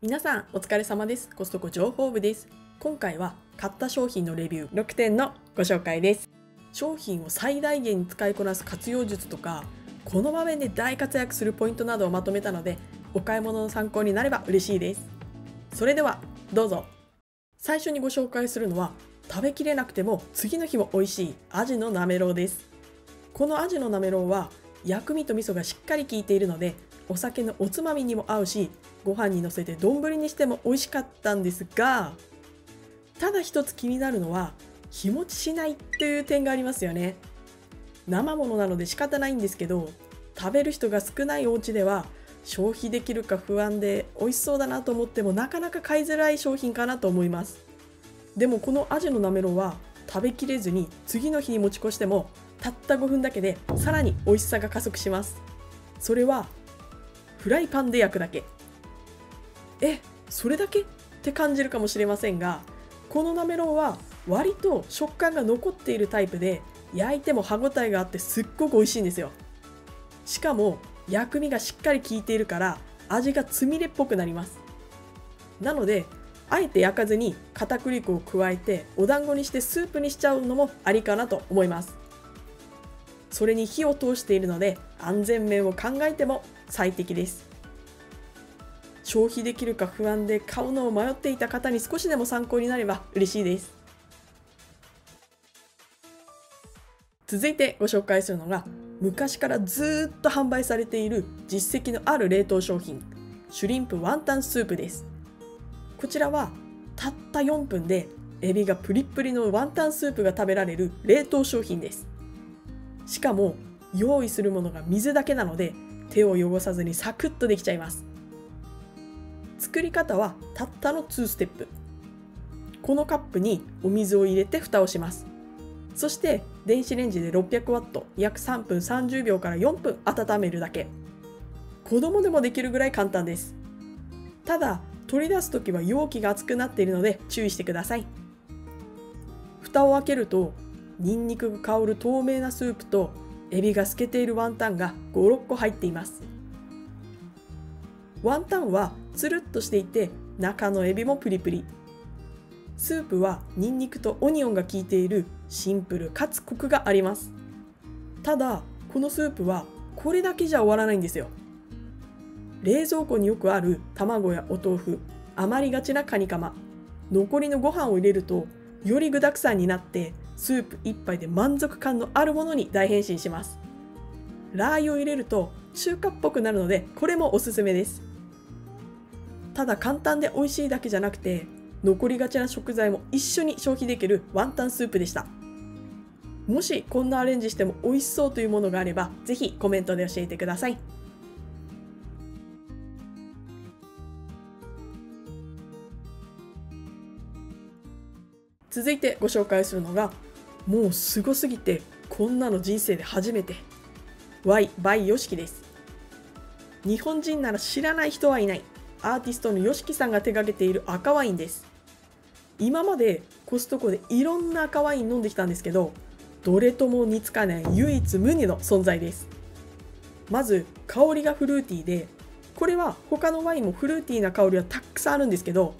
皆さんお疲れ様です。コストコ情報部です。今回は買った商品のレビュー6点のご紹介です。商品を最大限に使いこなす活用術とかこの場面で大活躍するポイントなどをまとめたのでお買い物の参考になれば嬉しいです。それではどうぞ。最初にご紹介するのは食べきれなくても次の日も美味しいアジのなめろうです。このアジのなめろうは薬味と味噌がしっかり効いているのでお酒のおつまみにも合うしご飯にのせて丼にしても美味しかったんですがただ一つ気になるのは日持ちしないという点がありますよね。生ものなので仕方ないんですけど食べる人が少ないお家では消費できるか不安で美味しそうだなと思ってもなかなか買いづらい商品かなと思います。でもこのアジのなめろうは食べきれずに次の日に持ち越してもたった5分だけでさらに美味しさが加速します。それはフライパンで焼くだけ。えそれだけ？って感じるかもしれませんがこのなめろうは割と食感が残っているタイプで焼いても歯ごたえがあってすっごく美味しいんですよ。しかも薬味がしっかり効いているから味がつみれっぽくなります。なのであえて焼かずに片栗粉を加えてお団子にしてスープにしちゃうのもありかなと思います。それに火を通しているので安全面を考えても最適です。消費できるか不安で買うのを迷っていた方に少しでも参考になれば嬉しいです。続いてご紹介するのが昔からずっと販売されている実績のある冷凍商品シュリンプワンタンスープです。こちらはたった4分でエビがプリップリのワンタンスープが食べられる冷凍商品です。しかも用意するものが水だけなので手を汚さずにサクッとできちゃいます。作り方はたったの2ステップ。このカップにお水を入れて蓋をします。そして電子レンジで600ワット約3分30秒から4分温めるだけ。子供でもできるぐらい簡単です。ただ取り出す時は容器が熱くなっているので注意してください。蓋を開けるとニンニクが香る透明なスープとエビが透けているワンタンが56個入っています。ワンタンはつるっとしていて中のエビもプリプリ。スープはニンニクとオニオンが効いているシンプルかつコクがあります。ただこのスープはこれだけじゃ終わらないんですよ。冷蔵庫によくある卵やお豆腐余りがちなカニカマ。残りのご飯を入れるとより具沢山になってスープ1杯で満足感のあるものに大変身します。ラー油を入れると中華っぽくなるのでこれもおすすめです。ただ簡単で美味しいだけじゃなくて残りがちな食材も一緒に消費できるワンタンスープでした。もしこんなアレンジしても美味しそうというものがあればぜひコメントで教えてください。続いてご紹介するのがもうすごすぎてこんなの人生で初めて。Y by よしきです。日本人なら知らない人はいない。アーティストの YOSHIKI さんが手掛けている赤ワインです。今までコストコでいろんな赤ワイン飲んできたんですけどどれとも似つかない唯一無二の存在です。まず香りがフルーティーでこれは他のワインもフルーティーな香りはたくさんあるんですけど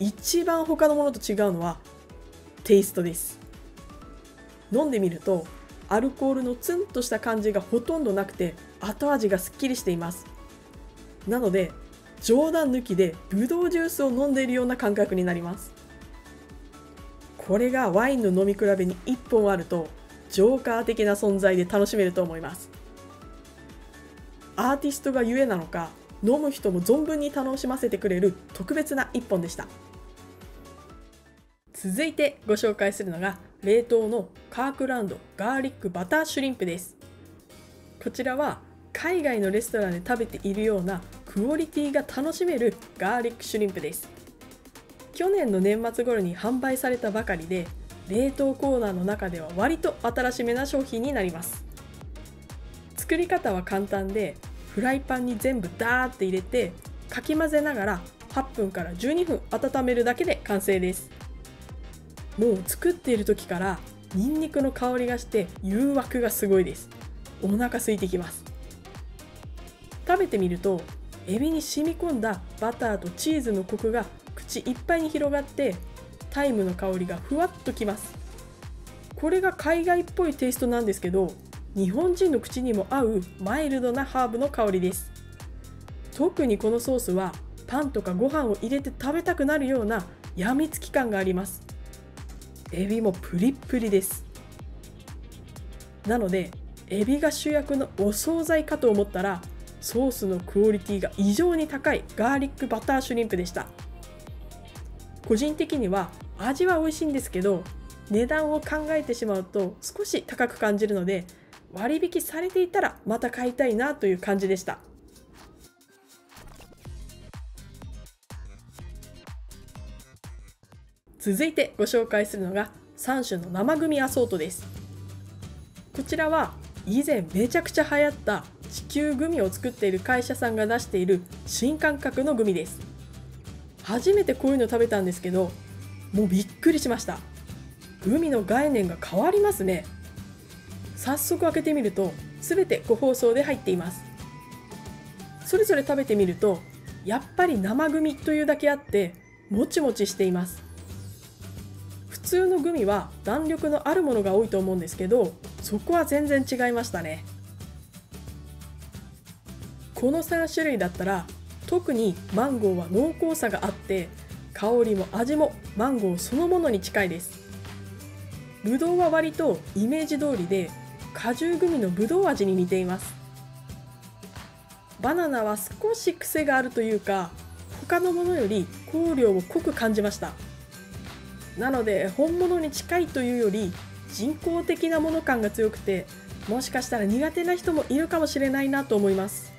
一番他のものと違うのはテイストです。飲んでみるとアルコールのツンとした感じがほとんどなくて後味がすっきりしています。なので冗談抜きでブドウジュースを飲んでいるような感覚になります。これがワインの飲み比べに1本あるとジョーカー的な存在で楽しめると思います。アーティストがゆえなのか飲む人も存分に楽しませてくれる特別な1本でした。続いてご紹介するのが冷凍のカークランドガーリックバターシュリンプです。こちらは海外のレストランで食べているようなクオリティが楽しめるガーリックシュリンプです。去年の年末頃に販売されたばかりで冷凍コーナーの中では割と新しめな商品になります。作り方は簡単でフライパンに全部ダーって入れてかき混ぜながら8分から12分温めるだけで完成です。もう作っている時からニンニクの香りがして誘惑がすごいです。お腹空いてきます。食べてみるとエビに染み込んだバターとチーズのコクが口いっぱいに広がってタイムの香りがふわっときます。これが海外っぽいテイストなんですけど日本人の口にも合うマイルドなハーブの香りです。特にこのソースはパンとかご飯を入れて食べたくなるようなやみつき感があります。エビもプリップリです。なのでエビが主役のお惣菜かと思ったらソースのクオリティが異常に高いガーリックバターシュリンプでした。個人的には味は美味しいんですけど値段を考えてしまうと少し高く感じるので割引されていたらまた買いたいなという感じでした。続いてご紹介するのが3種の生グミアソートです。こちらは以前めちゃくちゃ流行った地球グミを作っている会社さんが出している新感覚のグミです。初めてこういうの食べたんですけどもうびっくりしました。グミの概念が変わりますね。早速開けてみると全て個包装で入っています。それぞれ食べてみるとやっぱり生グミというだけあってもちもちしています。通のグミは弾力のあるものが多いと思うんですけどそこは全然違いましたね。この3種類だったら特にマンゴーは濃厚さがあって香りも味もマンゴーそのものに近いです。ぶどうは割とイメージ通りで果汁グミのぶどう味に似ています。バナナは少し癖があるというか他のものより香料を濃く感じました。なので本物に近いというより人工的なもの感が強くてもしかしたら苦手な人もいるかもしれないなと思います。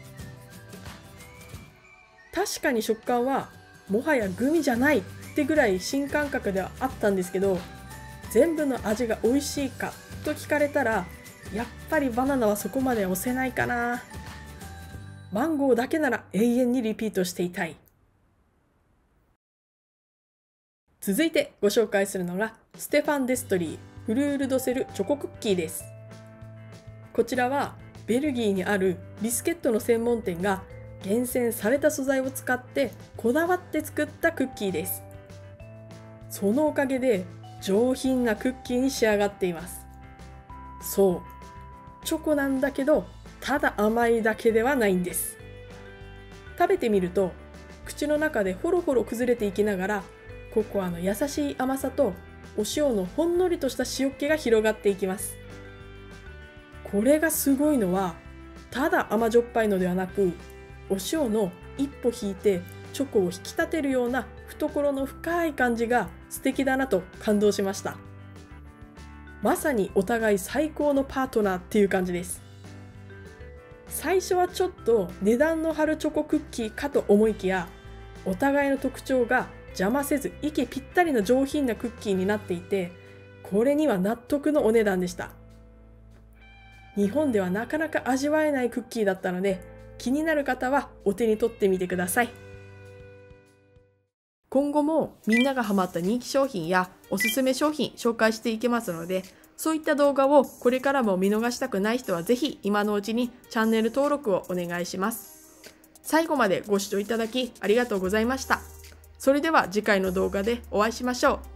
確かに食感はもはやグミじゃないってぐらい新感覚ではあったんですけど全部の味が美味しいかと聞かれたらやっぱりバナナはそこまで押せないかな。マンゴーだけなら永遠にリピートしていたい。続いてご紹介するのがステファン・デストリーフルール・ドセルチョコクッキーです。こちらはベルギーにあるビスケットの専門店が厳選された素材を使ってこだわって作ったクッキーです。そのおかげで上品なクッキーに仕上がっています。そう。チョコなんだけどただ甘いだけではないんです。食べてみると口の中でホロホロ崩れていきながらココアの優しい甘さとお塩のほんのりとした塩気が広がっていきます。これがすごいのはただ甘じょっぱいのではなくお塩の一歩引いてチョコを引き立てるような懐の深い感じが素敵だなと感動しました。まさにお互い最高のパートナーっていう感じです。最初はちょっと値段の張るチョコクッキーかと思いきやお互いの特徴が邪魔せず息ぴったりの上品なクッキーになっていてこれには納得のお値段でした。日本ではなかなか味わえないクッキーだったので気になる方はお手に取ってみてください。今後もみんながハマった人気商品やおすすめ商品紹介していきますのでそういった動画をこれからも見逃したくない人はぜひ今のうちにチャンネル登録をお願いします。最後までご視聴いただきありがとうございました。それでは次回の動画でお会いしましょう。